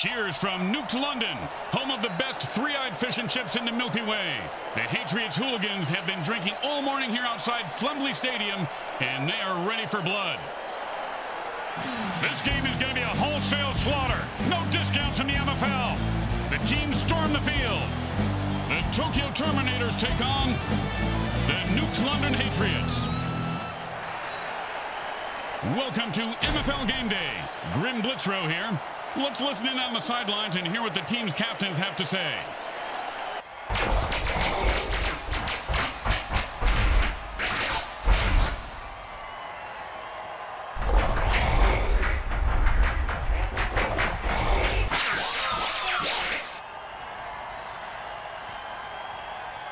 Cheers from Nuked London, home of the best three-eyed fish and chips in the Milky Way. The Hatriots hooligans have been drinking all morning here outside Flembley Stadium, and they are ready for blood. This game is going to be a wholesale slaughter. No discounts in the MFL. The teams storm the field. The Tokyo Terminators take on the Nuked London Hatriots. Welcome to MFL Game Day. Grim Blitzrow here. Let's listen in on the sidelines and hear what the team's captains have to say.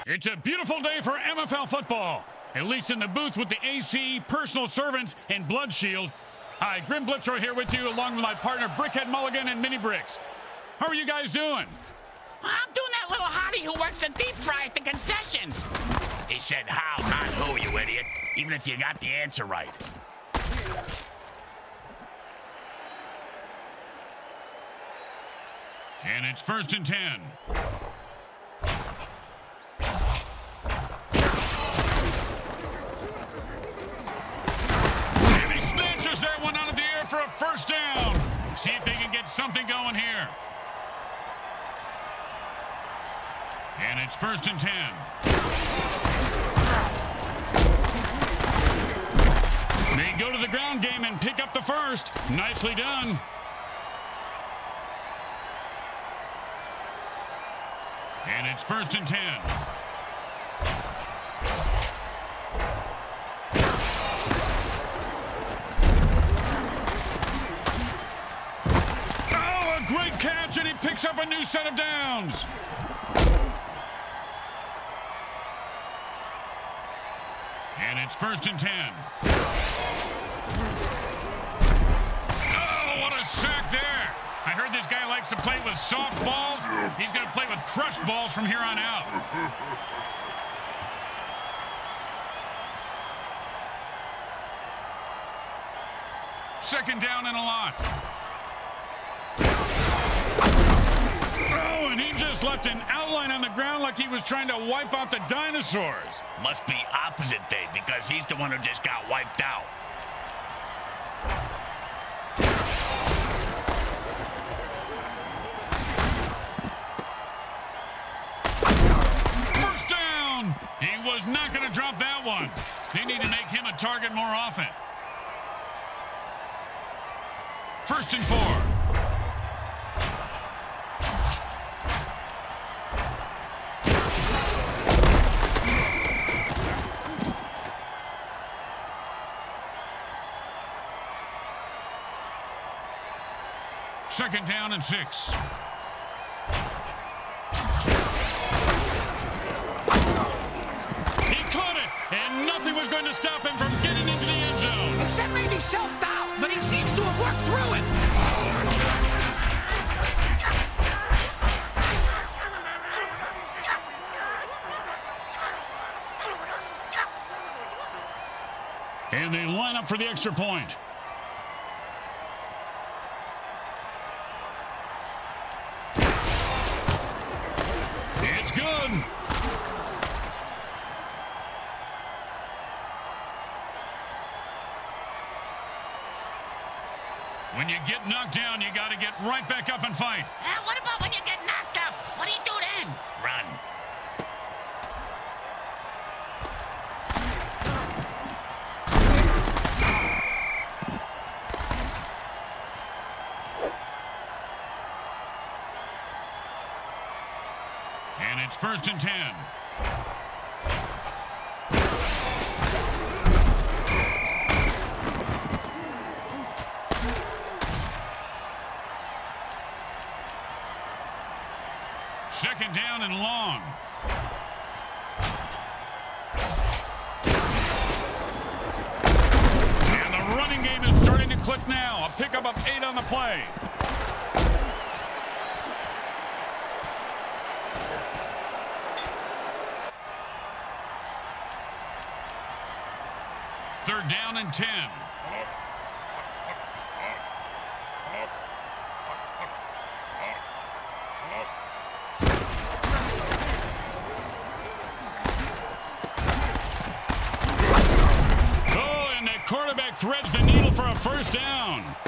It's a beautiful day for MFL football, at least in the booth with the AC, personal servants, and Blood Shield. Hi, Grim Blitzrow here with you, along with my partner Brickhead Mulligan and Mini Bricks. How are you guys doing? I'm doing that little hottie who works the deep fry at the concessions. He said how, not who, you idiot. Even if you got the answer right. And it's first and ten. Something going here. And it's first and ten. They go to the ground game and pick up the first. Nicely done. And it's first and ten. Picks up a new set of downs. And it's first and ten. Oh, what a sack there. I heard this guy likes to play with soft balls. He's going to play with crushed balls from here on out. Second down and a lot. Oh, and he just left an outline on the ground like he was trying to wipe out the dinosaurs. Must be opposite day because he's the one who just got wiped out. First down. He was not going to drop that one. They need to make him a target more often. First and four. Second down and six. He caught it, and nothing was going to stop him from getting into the end zone. Except maybe self-doubt, but he seems to have worked through it. And they line up for the extra point. It's good. When you get knocked down, you got to get right back up and fight. Third down and 10. threads the needle for a first down.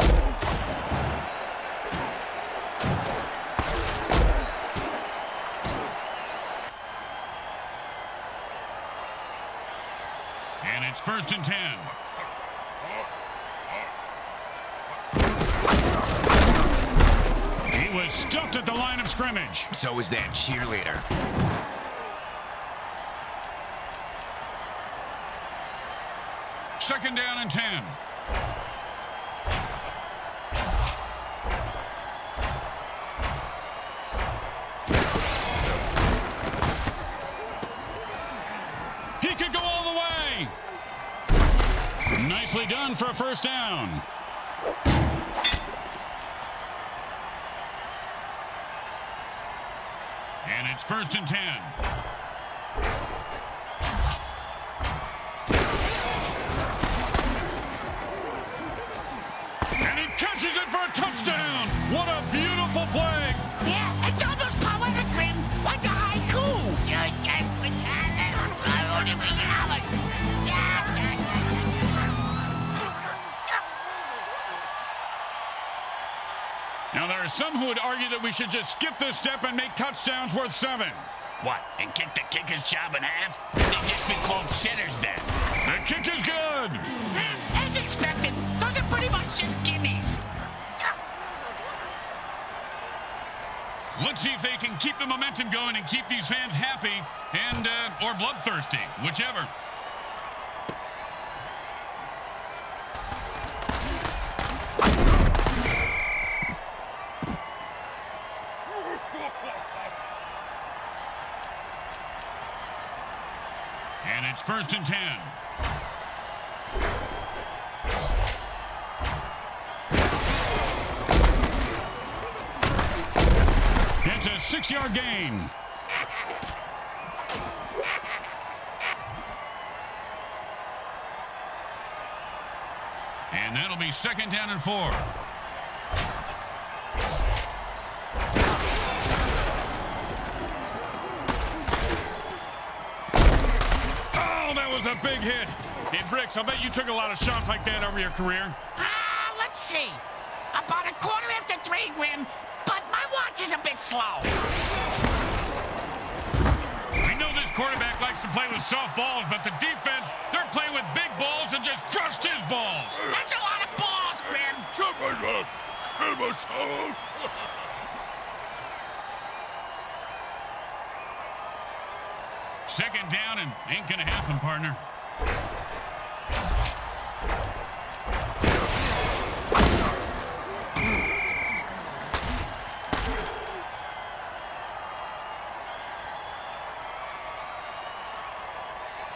First and ten. He was stuffed at the line of scrimmage. So was that cheerleader. Second down and 10. First down. And it's first and 10. And he catches it for a touchdown. There are some who would argue that we should just skip this step and make touchdowns worth seven. What, and kick the kicker's job in half? They'd just be called sinners then. The kick is good. As expected, those are pretty much just gimmies. Let's see if they can keep the momentum going and keep these fans happy and uh, or bloodthirsty, whichever. And it's first and ten. It's a six-yard gain. And that'll be second down and four. Was a big hit. Hey, Bricks, I bet you took a lot of shots like that over your career. Ah, let's see. About a quarter after three, Grim, but my watch is a bit slow. I know this quarterback likes to play with soft balls, but the defense, they're playing with big balls and just crushed his balls. That's a lot of balls, Grim. Second down and ain't gonna happen, partner.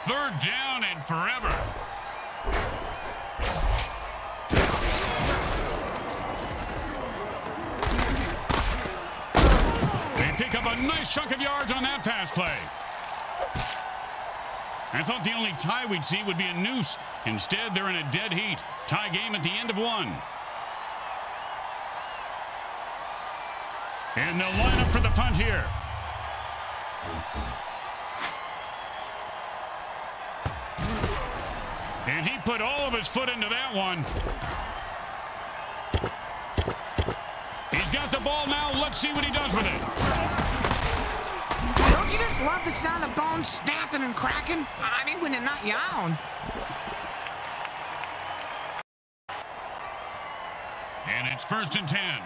Third down and forever. They pick up a nice chunk of yards on that pass play. I thought the only tie we'd see would be a noose. Instead, they're in a dead heat. Tie game at the end of one. And they'll line up for the punt here. And he put all of his foot into that one. He's got the ball now. Let's see what he does with it. Don't you just love the sound of bones snapping and cracking? I mean, when they're not own. And it's first and ten.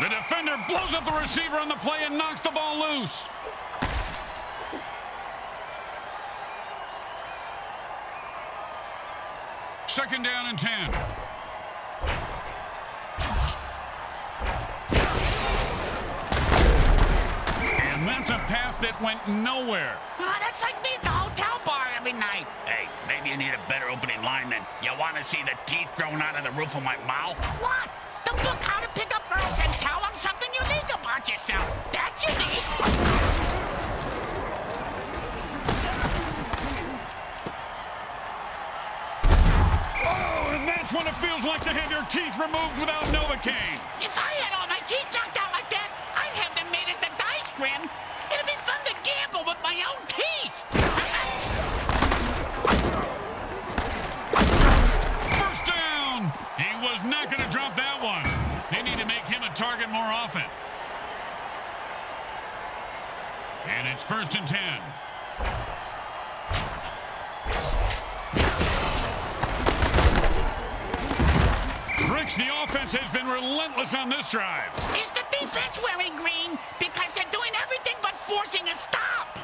The defender blows up the receiver on the play and knocks the ball loose. Second down and 10. And that's a pass that went nowhere. Ah, that's like me at the hotel bar every night. Hey, maybe you need a better opening lineman. You want to see the teeth growing out of the roof of my mouth? What? The book How to Pick Up Girls and Tell Them Something Unique About Yourself. That's unique. what it feels like to have your teeth removed without Novocaine. If I had all my teeth knocked out like that, I'd have them made at the dice grim. It'd be fun to gamble with my own teeth. First down. He was not going to drop that one. They need to make him a target more often. And it's first and ten. Bricks, the offense has been relentless on this drive. Is the defense wearing green? Because they're doing everything but forcing a stop.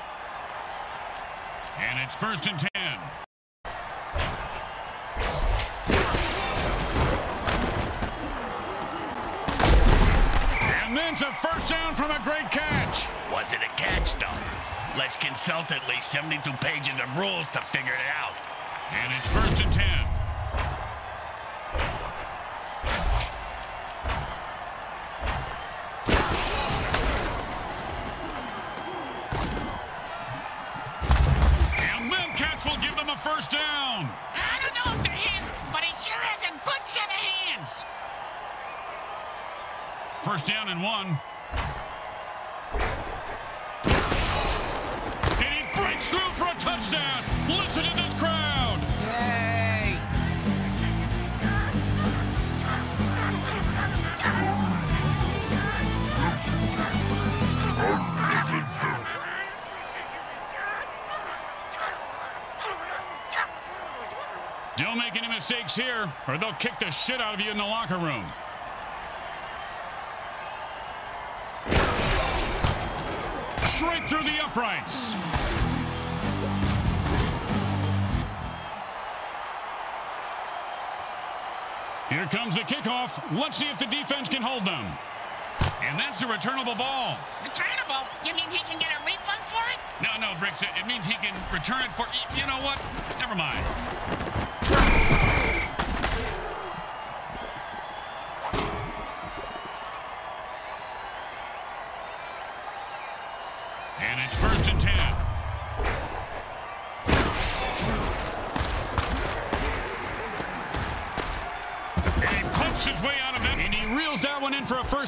And it's first and ten. And then it's a first down from a great catch. Was it a catch, though? Let's consult at least 72 pages of rules to figure it out. And it's first and ten. Or they'll kick the shit out of you in the locker room. Straight through the uprights. Here comes the kickoff. Let's see if the defense can hold them. And that's a returnable ball. Returnable? You mean he can get a refund for it? No, no, Bricks. It, it means he can return it for. You know what? Never mind.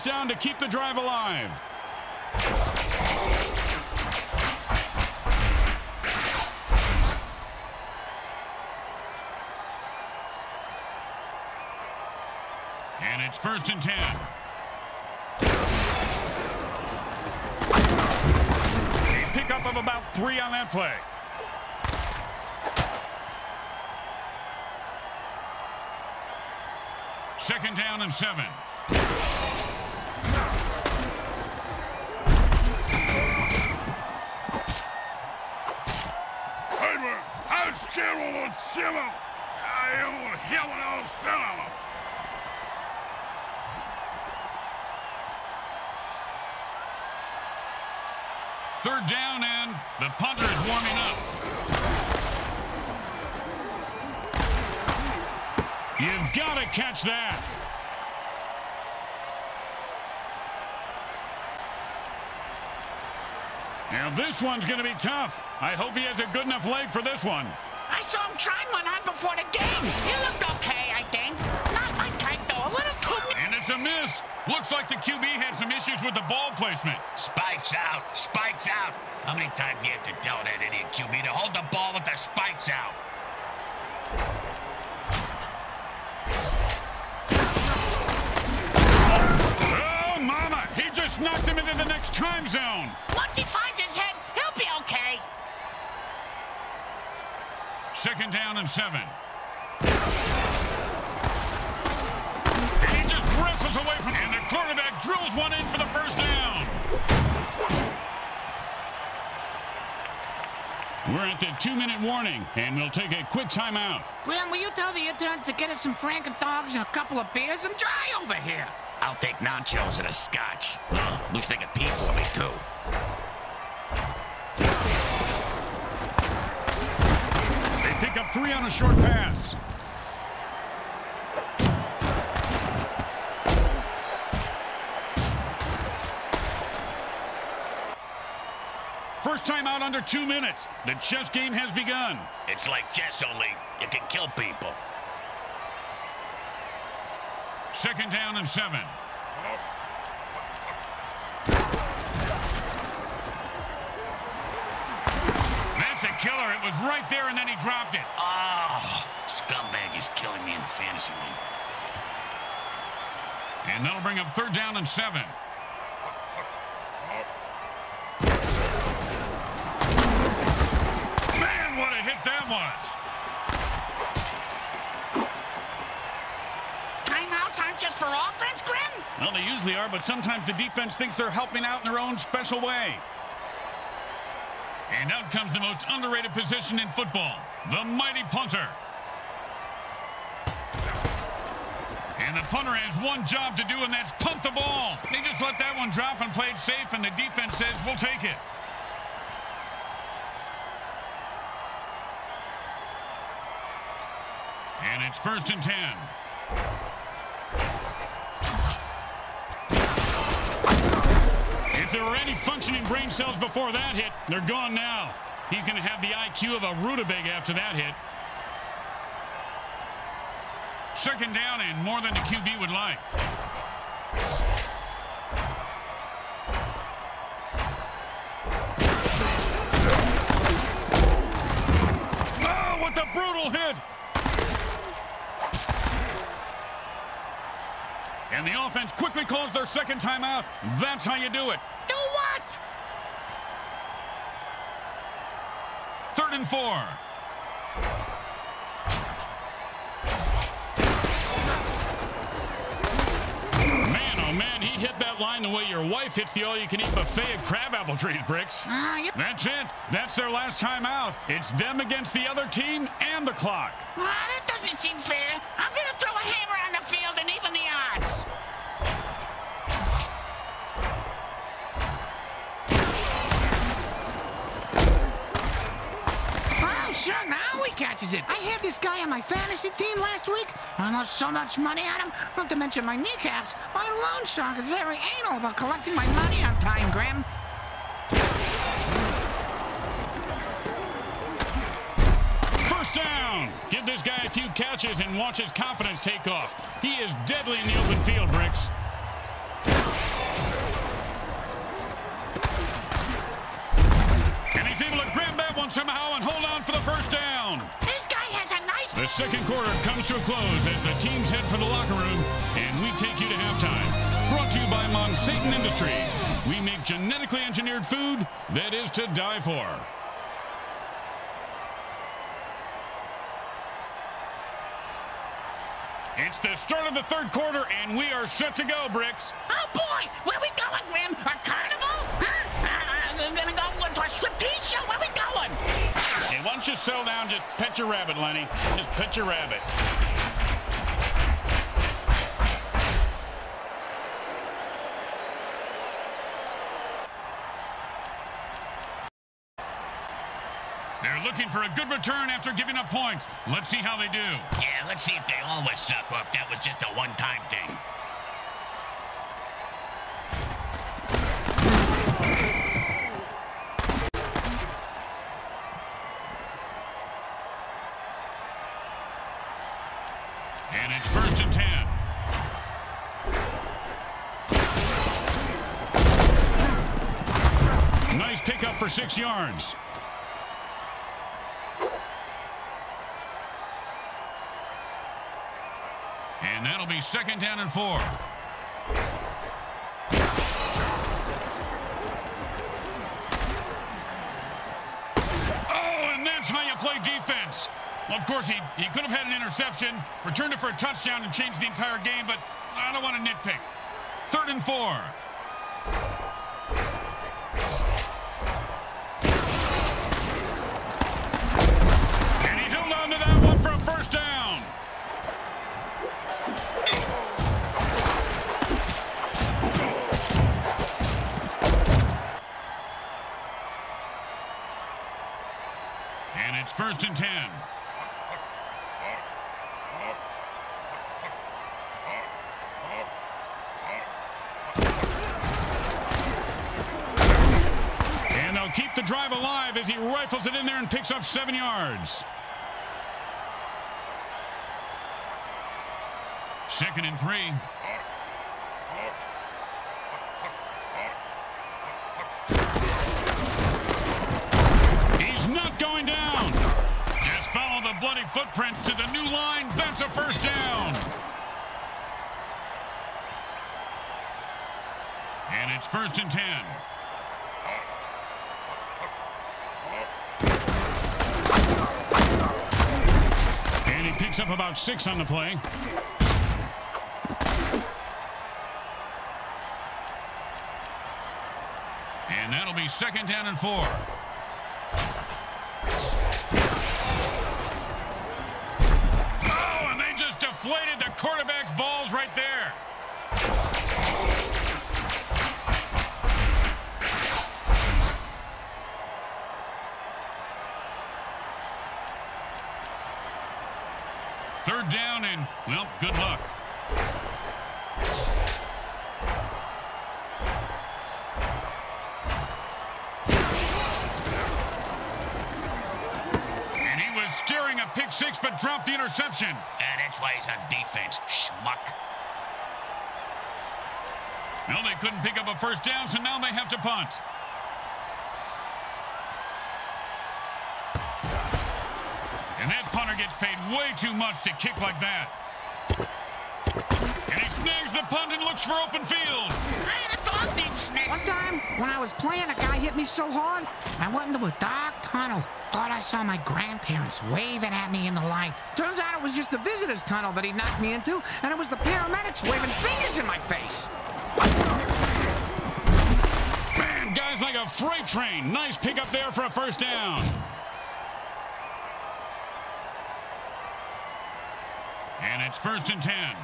First down to keep the drive alive. And it's first and ten. A pickup of about three on that play. Second down and seven. Third down and the punter is warming up. You've got to catch that. Now this one's going to be tough. I hope he has a good enough leg for this one. I saw him trying one on before the game. He looked okay, I think. Not my type, though. A little too... And it's a miss. Looks like the QB had some issues with the ball placement. Spikes out. Spikes out. How many times do you have to tell that idiot QB to hold the ball with the spikes out? Oh, mama. He just knocked him into the next time zone. Once he finds his head, he'll be okay. Second down and seven. And he just wrestles away from And the quarterback drills one in for the first down. We're at the two-minute warning, and we'll take a quick timeout. Glenn, will you tell the interns to get us some Franken dogs and a couple of beers? I'm dry over here. I'll take nachos and a scotch. Uh, wish they could pee for me, too. Three on a short pass. First time out under two minutes. The chess game has begun. It's like chess only. You can kill people. Second down and seven. Oh. killer. It was right there, and then he dropped it. Oh, scumbag is killing me in the fantasy league. And that'll bring up third down and seven. Man, what a hit that was. Timeouts aren't just for offense, Grim? Well, they usually are, but sometimes the defense thinks they're helping out in their own special way. And out comes the most underrated position in football, the mighty punter. And the punter has one job to do, and that's punt the ball. They just let that one drop and played safe, and the defense says, we'll take it. And it's first and ten. There were any functioning brain cells before that hit, they're gone now. He's going to have the IQ of a rutabaga after that hit. Second down and more than the QB would like. Oh, what a brutal hit! And the offense quickly calls their second timeout. That's how you do it. Do what? Third and four. Man, oh man, he hit that line the way your wife hits the all-you-can-eat buffet of crabapple trees, Bricks. Uh. That's it. That's their last time out. It's them against the other team and the clock. Uh, that doesn't seem fair. I'm Sure, now he catches it. I had this guy on my fantasy team last week. I lost so much money on him, not to mention my kneecaps. My loan shark is very anal about collecting my money on time, Graham. First down. Give this guy a few catches and watch his confidence take off. He is deadly in the open field, Bricks. Somehow and hold on for the first down. This guy has a nice... The second quarter comes to a close as the teams head for the locker room, and we take you to halftime. Brought to you by Monsatan Industries. We make genetically engineered food that is to die for. It's the start of the third quarter, and we are set to go, Bricks. Oh, boy! Where we going, Grim? A carnival? Huh? Uh, gonna go to a striptease show? Where we going? Hey, why don't you settle down? Just pet your rabbit, Lenny. Just pet your rabbit. They're looking for a good return after giving up points. Let's see how they do. Yeah, let's see if they always suck or if that was just a one-time thing. Yards. And that'll be second down and four. Oh, and that's how you play defense. Well, of course, he, he could have had an interception, returned it for a touchdown, and changed the entire game, but I don't want to nitpick. Third and four. And it's first and ten. And they'll keep the drive alive as he rifles it in there and picks up seven yards. Second and three. He's not going down. Just follow the bloody footprints to the new line. That's a first down. And it's first and ten. And he picks up about six on the play. And that'll be second down and four. Third down and, well, good luck. And he was steering a pick six, but dropped the interception. And that's why he's on defense, schmuck. Well, they couldn't pick up a first down, so now they have to punt. And that punter gets paid way too much to kick like that. And he snags the punt and looks for open field. I had a dog named Snake. One time, when I was playing, a guy hit me so hard, I went into a dark tunnel. Thought I saw my grandparents waving at me in the light. Turns out it was just the visitor's tunnel that he knocked me into, and it was the paramedics waving fingers in my face. Man, guys like a freight train. Nice pickup there for a first down. And it's first and ten.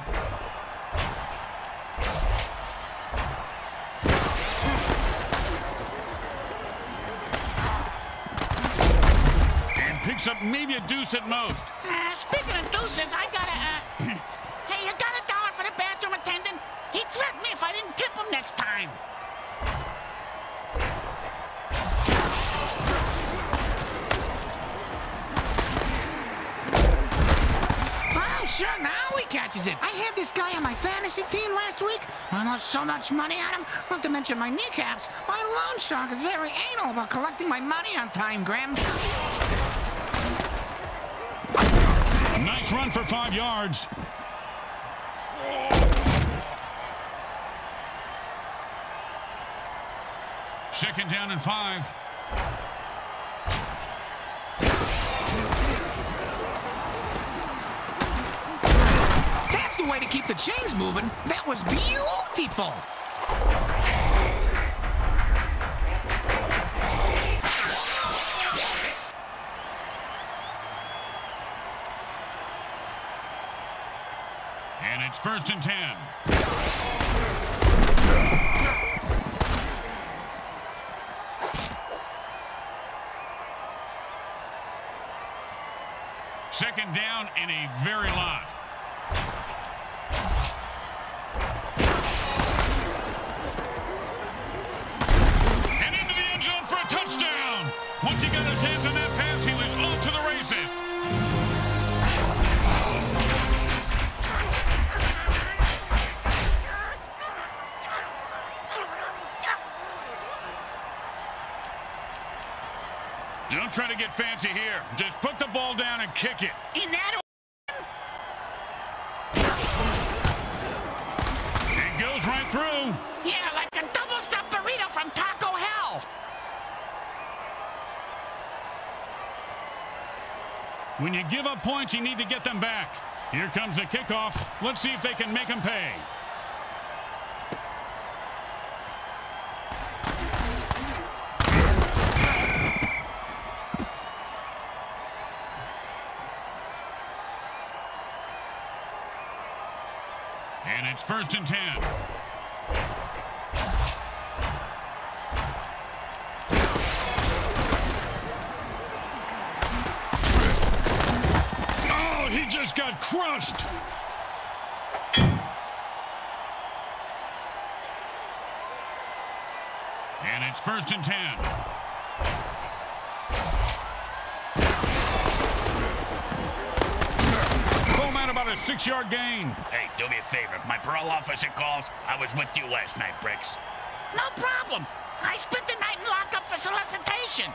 And picks up maybe a deuce at most. Uh, speaking of deuces, I got a... Uh, hey, you got a dollar for the bathroom attendant? He threatened me if I didn't tip him next time. Sure, now he catches it. I had this guy on my fantasy team last week. I lost so much money on him, not to mention my kneecaps. My loan shark is very anal about collecting my money on time, Graham. Nice run for five yards. Second down and five. The way to keep the chains moving. That was beautiful. And it's first and ten. Second down and a very lot. Get fancy here. Just put the ball down and kick it. In that... It goes right through. Yeah, like a double-stuffed burrito from Taco Hell. When you give up points, you need to get them back. Here comes the kickoff. Let's see if they can make them pay. And it's first and ten. Oh, he just got crushed. And it's first and ten. About a six-yard gain. Hey, do me a favor. If my parole officer calls, I was with you last night, Bricks. No problem. I spent the night in lockup for solicitation.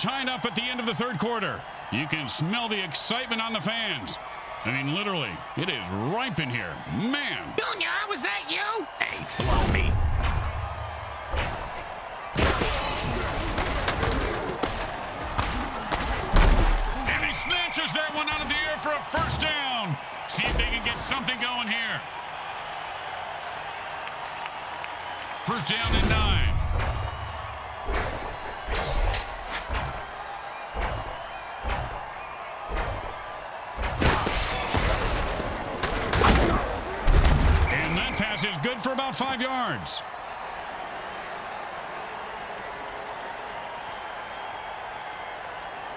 Tied up at the end of the third quarter. You can smell the excitement on the fans. I mean, literally, it is ripe in here. Man. Junior, was that you? Hey, blow me. And he snatches that one out of the air for a first down. See if they can get something going here. First down and nine. Good for about five yards.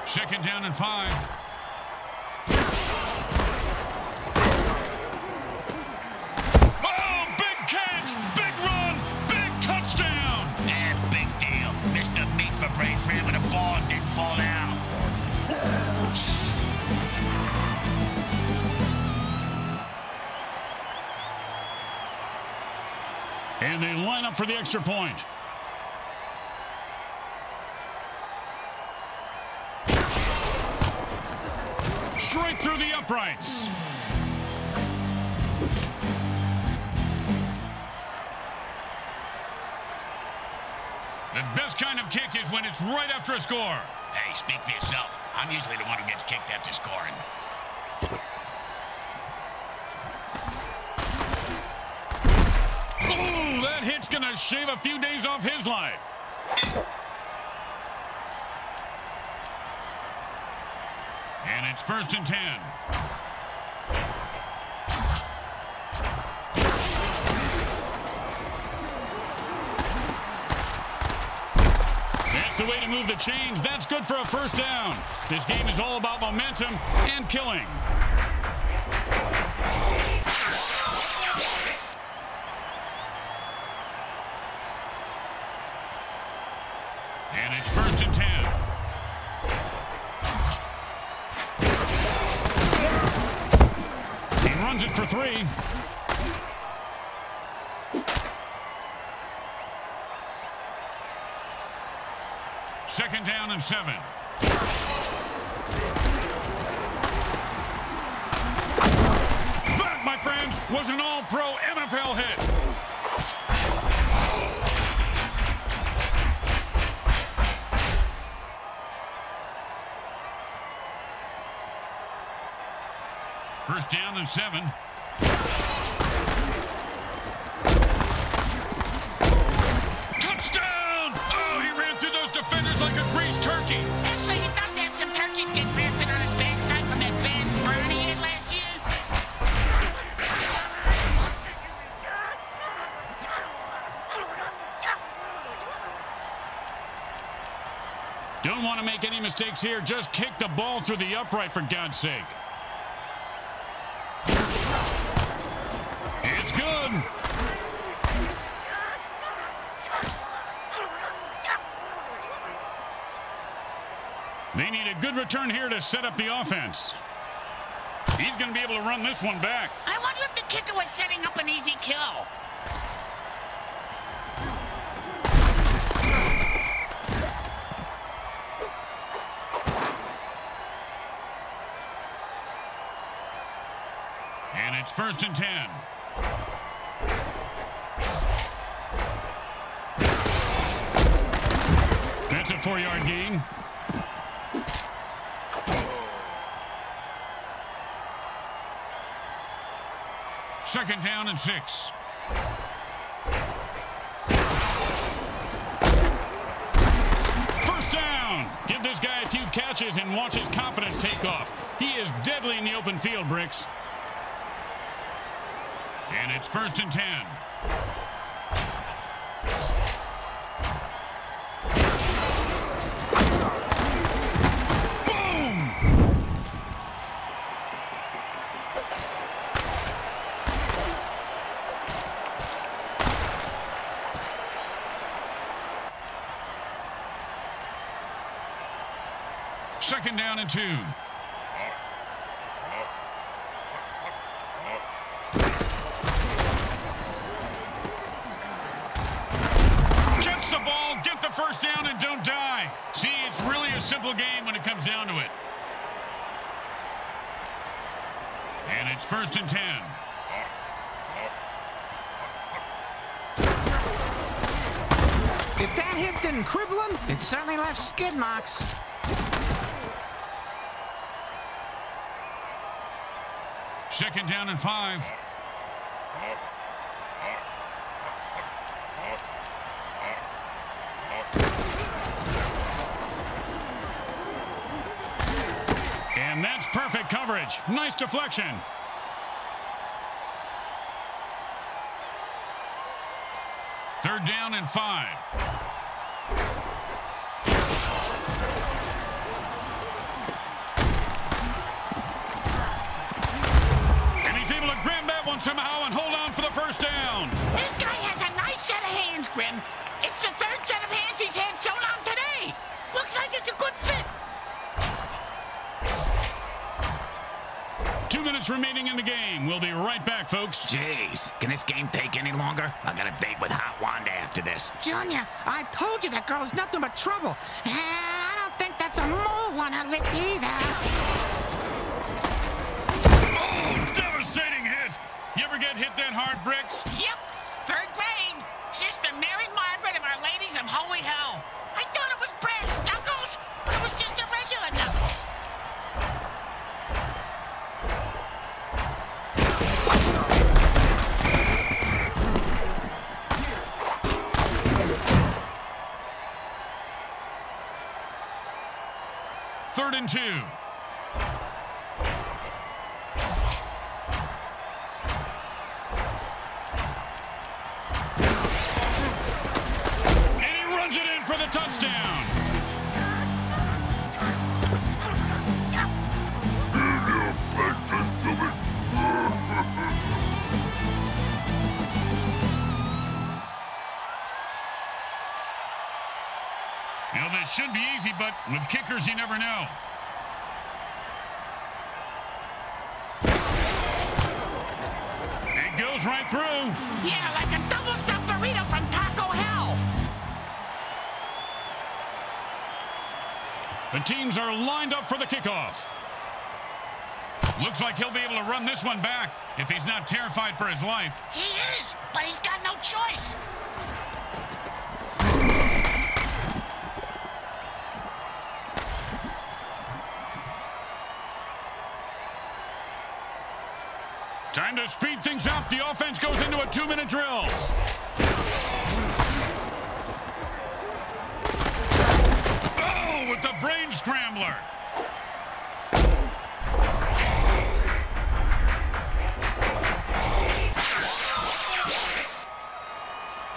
Second down and five. Oh, big catch, big run, big touchdown. Eh, big deal. The ball didn't fall down. And they line up for the extra point. Straight through the uprights. The best kind of kick is when it's right after a score. Hey, speak for yourself. I'm usually the one who gets kicked after scoring. That hit's gonna shave a few days off his life. And it's first and ten. That's the way to move the chains. That's good for a first down. This game is all about momentum and killing. Three. Second down and seven. That, my friends, was an all-pro NFL hit. First down and seven. Mistakes here. Just kick the ball through the upright, for God's sake. It's good. They need a good return here to set up the offense. He's going to be able to run this one back. I wonder if the kicker was setting up an easy kill. And it's first and ten. That's a four-yard gain. Second down and six. First down. Give this guy a few catches and watch his confidence take off. He is deadly in the open field, Bricks it's first and ten. Second down and two. First and ten. If that hit didn't cripple him, it certainly left skid marks. Second down and five. And that's perfect coverage. Nice deflection. Third down and five. And he's able to grab that one somehow and hold on for the first down. This guy has a nice set of hands, Grim. It's the third set of hands he's had minutes remaining in the game. We'll be right back, folks. Jeez, can this game take any longer? I got a date with Hot Wanda after this. Junior, I told you that girl's nothing but trouble. And I don't think that's a mole on her lip either. Oh, devastating hit. You ever get hit that hard, Bricks? Two. And he runs it in for the touchdown. You know, this should be easy, but with kickers, you never know. Teams are lined up for the kickoff. Looks like he'll be able to run this one back if he's not terrified for his life. He is, but he's got no choice. Time to speed things up. The offense goes into a two-minute drill. With the brain scrambler.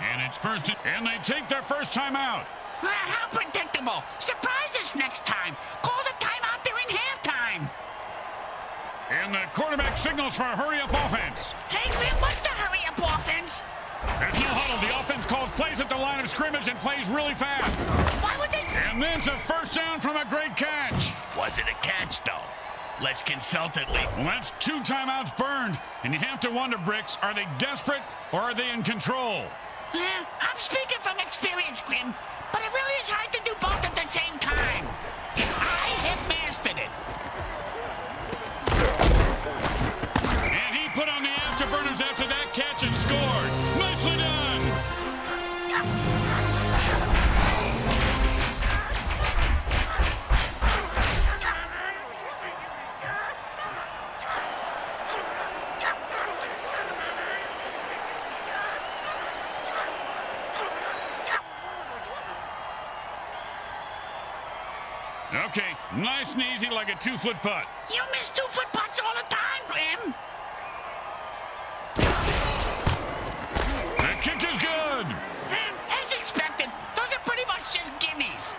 And it's first, and they take their first time out. Ah, how predictable. Surprise us next time. Call the timeout during halftime. And the quarterback signals for a hurry-up offense. Hey, Grim, what's the hurry-up offense? There's no huddle. The offense calls plays at the line of scrimmage and plays really fast. Why would they... And then it's a first down from a great catch. Was it a catch, though? Let's consult it, Lee. Well, that's two timeouts burned. And you have to wonder, Bricks, are they desperate or are they in control? Yeah, I'm speaking from experience, Grim. But it really is hard to do both at the same time. And I have mastered it. Two-foot putt. You miss two-foot putts all the time, Grim. The kick is good. Eh, As expected, those are pretty much just gimmies.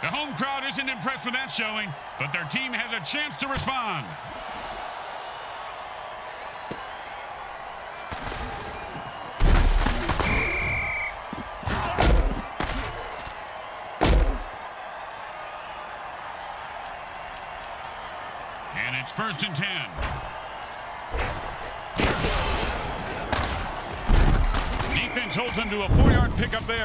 The home crowd isn't impressed with that showing, but their team has a chance to respond. We're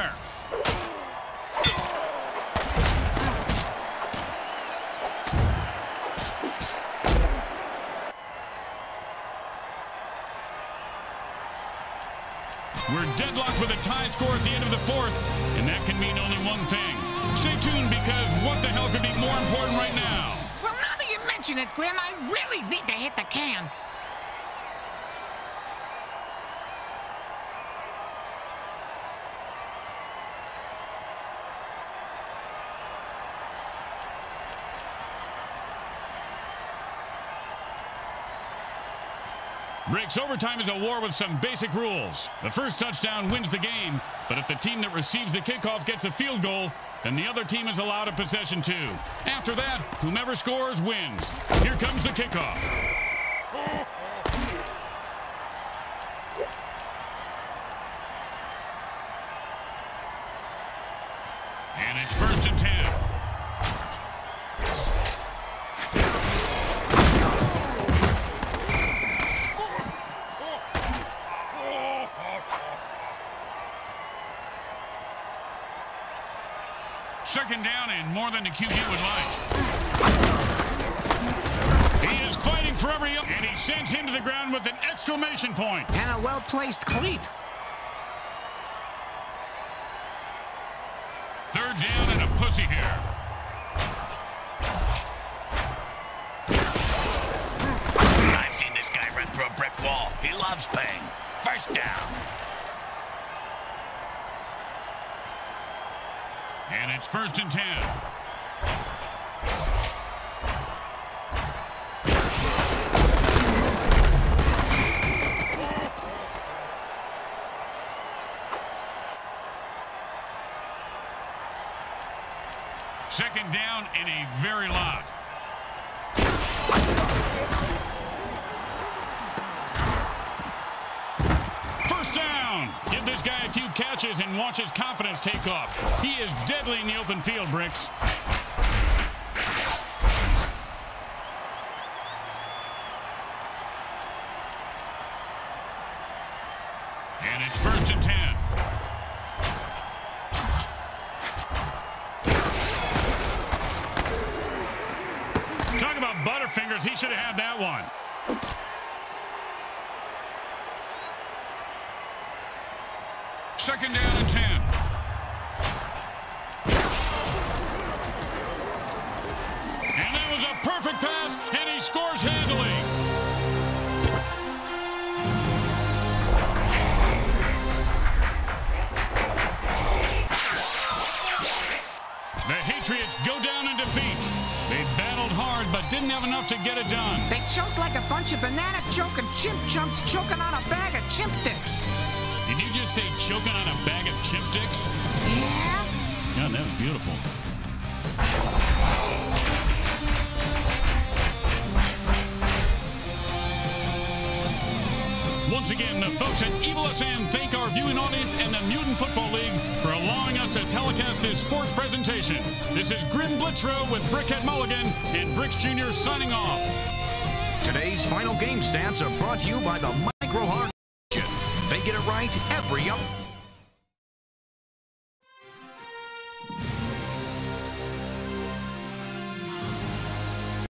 deadlocked with a tie score at the end of the fourth, and that can mean only one thing. Stay tuned because what the hell could be more important right now? Well, now that you mention it, Grim, I really need to hit the can. Bricks overtime is a war with some basic rules. The first touchdown wins the game, but if the team that receives the kickoff gets a field goal, then the other team is allowed a possession too. After that, whomever scores wins. Here comes the kickoff. And more than the QB would like. He is fighting for every... And he sends him to the ground with an exclamation point. And a well-placed cleat. Third down and a pussy here. I've seen this guy run through a brick wall. He loves pain. First down. And it's first and ten. Second down and a very lot. First down. Give this guy a few catches and watch his confidence take off. He is deadly in the open field, Bricks. And it's first and ten. Talk about Butterfingers. He should have had that one. Second down and 10. And that was a perfect pass, defeat. They battled hard, but didn't have enough to get it done. They choked like a bunch of banana choking chimp chumps choking on a bag of chimp dicks. Did you just say choking on a bag of chimp dicks? Yeah? God, that was beautiful. Once again, the folks at Evil SN thank our viewing audience and the Mutant Football League for allowing us to telecast this sports presentation. This is Grim Blitzrow with Brickhead Mulligan and Bricks Jr. signing off. Today's final game stats are brought to you by the Micro Hard. They get it right every up.